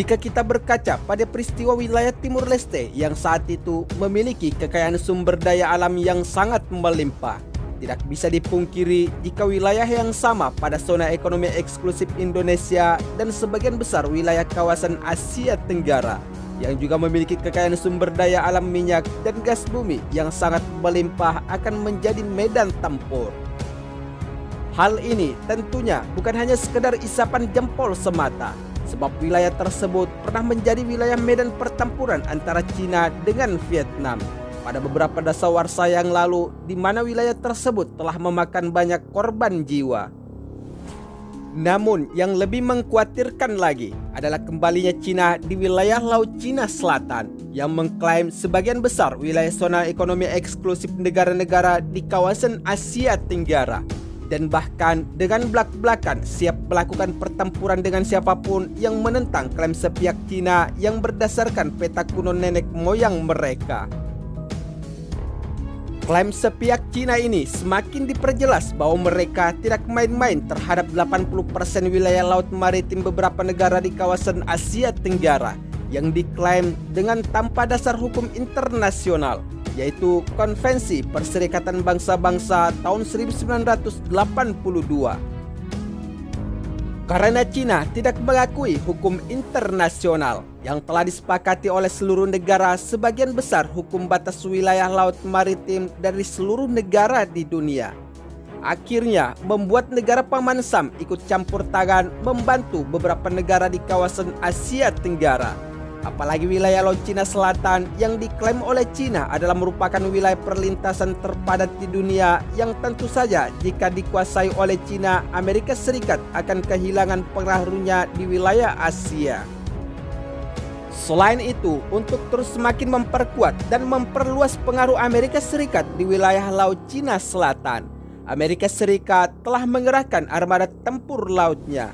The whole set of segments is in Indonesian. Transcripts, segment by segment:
Jika kita berkaca pada peristiwa wilayah Timur Leste yang saat itu memiliki kekayaan sumber daya alam yang sangat melimpah, tidak bisa dipungkiri jika wilayah yang sama pada zona ekonomi eksklusif Indonesia dan sebagian besar wilayah kawasan Asia Tenggara yang juga memiliki kekayaan sumber daya alam minyak dan gas bumi yang sangat melimpah akan menjadi medan tempur. Hal ini tentunya bukan hanya sekedar isapan jempol semata, sebab wilayah tersebut pernah menjadi wilayah medan pertempuran antara Cina dengan Vietnam pada beberapa dasawarsa yang lalu di mana wilayah tersebut telah memakan banyak korban jiwa. Namun yang lebih mengkhawatirkan lagi adalah kembalinya Cina di wilayah Laut Cina Selatan yang mengklaim sebagian besar wilayah zona ekonomi eksklusif negara-negara di kawasan Asia Tenggara dan bahkan dengan belak-belakan siap melakukan pertempuran dengan siapa pun yang menentang klaim sepihak Cina yang berdasarkan peta kuno nenek moyang mereka. Klaim sepihak Cina ini semakin diperjelas bahwa mereka tidak main-main terhadap 80% wilayah laut maritim beberapa negara di kawasan Asia Tenggara yang diklaim dengan tanpa dasar hukum internasional yaitu Konvensi Perserikatan Bangsa-Bangsa tahun 1982. Karena Cina tidak mengakui hukum internasional yang telah disepakati oleh seluruh negara sebagian besar hukum batas wilayah laut maritim dari seluruh negara di dunia. Akhirnya membuat negara Paman Sam ikut campur tangan membantu beberapa negara di kawasan Asia Tenggara Apalagi wilayah Laut Cina Selatan yang diklaim oleh Cina adalah merupakan wilayah perlintasan terpadat di dunia yang tentu saja jika dikuasai oleh Cina, Amerika Serikat akan kehilangan pengaruhnya di wilayah Asia. Selain itu, untuk terus semakin memperkuat dan memperluas pengaruh Amerika Serikat di wilayah Laut Cina Selatan, Amerika Serikat telah mengerahkan armada tempur lautnya.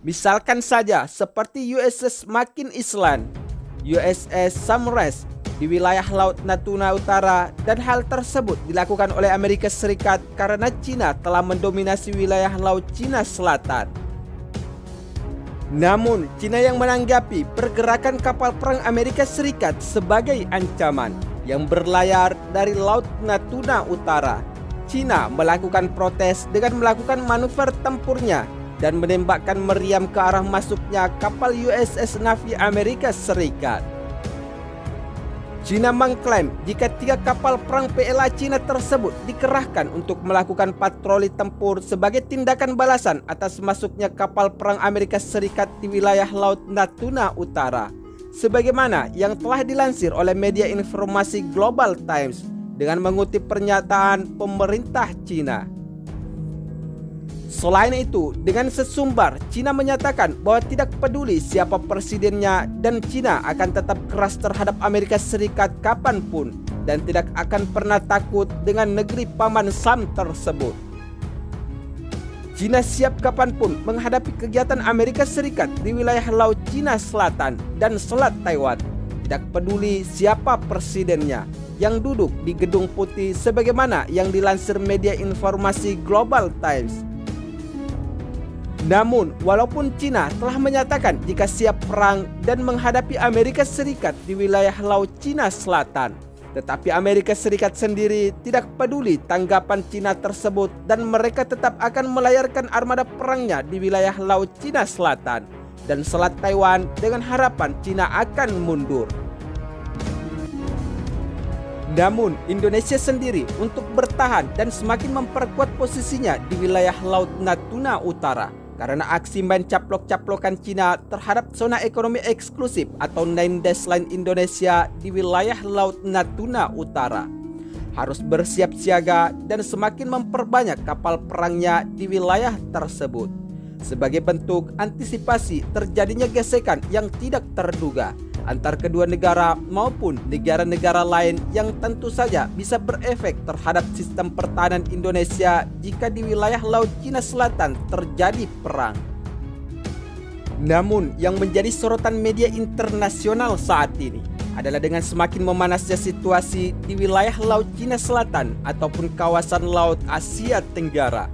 Misalkan saja seperti USS Makin Island USS Samres di wilayah Laut Natuna Utara dan hal tersebut dilakukan oleh Amerika Serikat karena Cina telah mendominasi wilayah Laut Cina Selatan. Namun, Cina yang menanggapi pergerakan kapal perang Amerika Serikat sebagai ancaman yang berlayar dari Laut Natuna Utara. Cina melakukan protes dengan melakukan manuver tempurnya dan menembakkan meriam ke arah masuknya kapal USS Navy Amerika Serikat. Cina mengklaim jika tiga kapal perang PLA Cina tersebut dikerahkan untuk melakukan patroli tempur sebagai tindakan balasan atas masuknya kapal perang Amerika Serikat di wilayah Laut Natuna Utara. Sebagaimana yang telah dilansir oleh media informasi Global Times dengan mengutip pernyataan pemerintah Cina. Selain itu, dengan sesumbar, Cina menyatakan bahwa tidak peduli siapa presidennya dan Cina akan tetap keras terhadap Amerika Serikat kapan pun dan tidak akan pernah takut dengan negeri paman Sam tersebut. Cina siap kapan pun menghadapi kegiatan Amerika Serikat di wilayah Laut Cina Selatan dan Selat Taiwan. Tidak peduli siapa presidennya yang duduk di Gedung Putih sebagaimana yang dilansir media informasi Global Times namun, walaupun Cina telah menyatakan jika siap perang dan menghadapi Amerika Serikat di wilayah Laut Cina Selatan, tetapi Amerika Serikat sendiri tidak peduli tanggapan Cina tersebut dan mereka tetap akan melayarkan armada perangnya di wilayah Laut Cina Selatan dan Selat Taiwan dengan harapan Cina akan mundur. Namun, Indonesia sendiri untuk bertahan dan semakin memperkuat posisinya di wilayah Laut Natuna Utara karena aksi main caplok-caplokan Cina terhadap zona ekonomi eksklusif atau Nine Dash Line Indonesia di wilayah Laut Natuna Utara. Harus bersiap siaga dan semakin memperbanyak kapal perangnya di wilayah tersebut. Sebagai bentuk antisipasi terjadinya gesekan yang tidak terduga antar kedua negara maupun negara-negara lain yang tentu saja bisa berefek terhadap sistem pertahanan Indonesia jika di wilayah Laut Cina Selatan terjadi perang. Namun yang menjadi sorotan media internasional saat ini adalah dengan semakin memanasnya situasi di wilayah Laut Cina Selatan ataupun kawasan Laut Asia Tenggara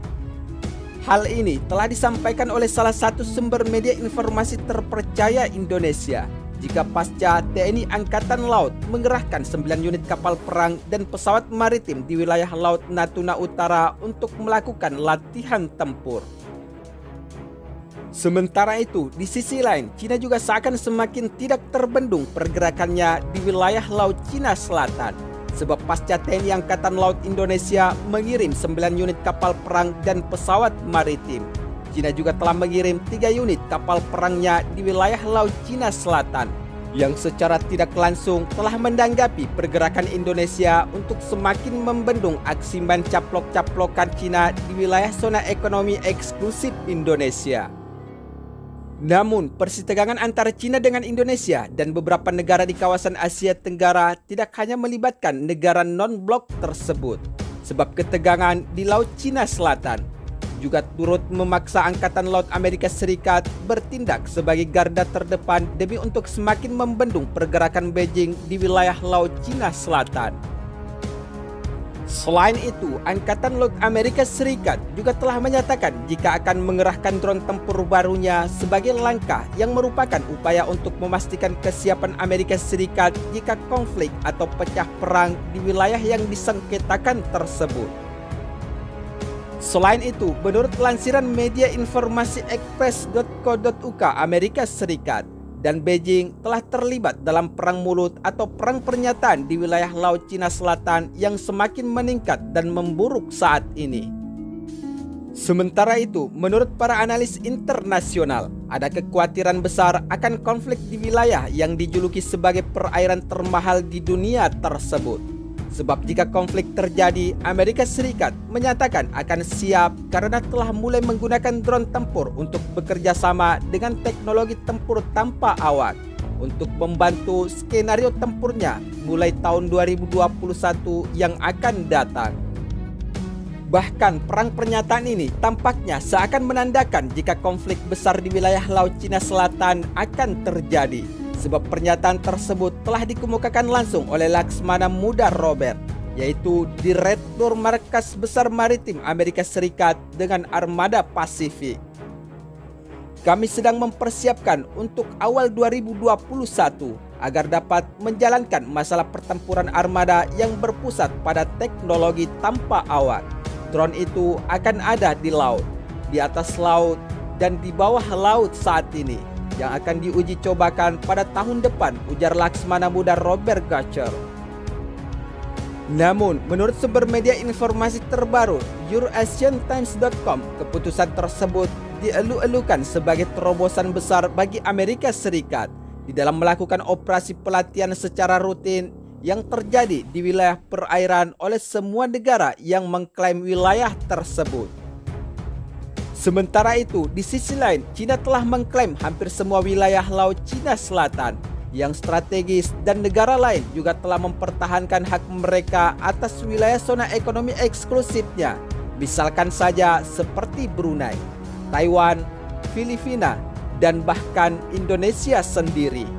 Hal ini telah disampaikan oleh salah satu sumber media informasi terpercaya Indonesia jika pasca TNI Angkatan Laut mengerahkan 9 unit kapal perang dan pesawat maritim di wilayah Laut Natuna Utara untuk melakukan latihan tempur. Sementara itu, di sisi lain, Cina juga seakan semakin tidak terbendung pergerakannya di wilayah Laut Cina Selatan sebab pasca TNI Angkatan Laut Indonesia mengirim 9 unit kapal perang dan pesawat maritim. Cina juga telah mengirim 3 unit kapal perangnya di wilayah Laut Cina Selatan yang secara tidak langsung telah mendanggapi pergerakan Indonesia untuk semakin membendung aksi mencaplok-caplokan Cina di wilayah zona ekonomi eksklusif Indonesia. Namun, persitegangan antara China dengan Indonesia dan beberapa negara di kawasan Asia Tenggara tidak hanya melibatkan negara non-blok tersebut, sebab ketegangan di Laut Cina Selatan juga turut memaksa Angkatan Laut Amerika Serikat bertindak sebagai garda terdepan demi untuk semakin membendung pergerakan Beijing di wilayah Laut Cina Selatan. Selain itu, Angkatan Laut Amerika Serikat juga telah menyatakan jika akan mengerahkan drone tempur barunya sebagai langkah yang merupakan upaya untuk memastikan kesiapan Amerika Serikat jika konflik atau pecah perang di wilayah yang disengketakan tersebut. Selain itu, menurut lansiran media informasi express.co.uk Amerika Serikat, dan Beijing telah terlibat dalam perang mulut atau perang pernyataan di wilayah Laut Cina Selatan yang semakin meningkat dan memburuk saat ini. Sementara itu, menurut para analis internasional, ada kekhawatiran besar akan konflik di wilayah yang dijuluki sebagai perairan termahal di dunia tersebut. Sebab jika konflik terjadi, Amerika Serikat menyatakan akan siap karena telah mulai menggunakan drone tempur untuk bekerja sama dengan teknologi tempur tanpa awak untuk membantu skenario tempurnya mulai tahun 2021 yang akan datang. Bahkan perang pernyataan ini tampaknya seakan menandakan jika konflik besar di wilayah Laut Cina Selatan akan terjadi sebab pernyataan tersebut telah dikemukakan langsung oleh Laksmana Muda Robert yaitu Direktur Markas Besar Maritim Amerika Serikat dengan Armada Pasifik. Kami sedang mempersiapkan untuk awal 2021 agar dapat menjalankan masalah pertempuran armada yang berpusat pada teknologi tanpa awak. Drone itu akan ada di laut, di atas laut, dan di bawah laut saat ini yang akan diuji cobakan pada tahun depan, ujar Laksmana Muda Robert Gacher. Namun, menurut sumber media informasi terbaru, EurasianTimes.com, keputusan tersebut dielu-elukan sebagai terobosan besar bagi Amerika Serikat di dalam melakukan operasi pelatihan secara rutin yang terjadi di wilayah perairan oleh semua negara yang mengklaim wilayah tersebut. Sementara itu, di sisi lain, China telah mengklaim hampir semua wilayah Laut Cina Selatan yang strategis dan negara lain juga telah mempertahankan hak mereka atas wilayah zona ekonomi eksklusifnya. Misalkan saja seperti Brunei, Taiwan, Filipina, dan bahkan Indonesia sendiri.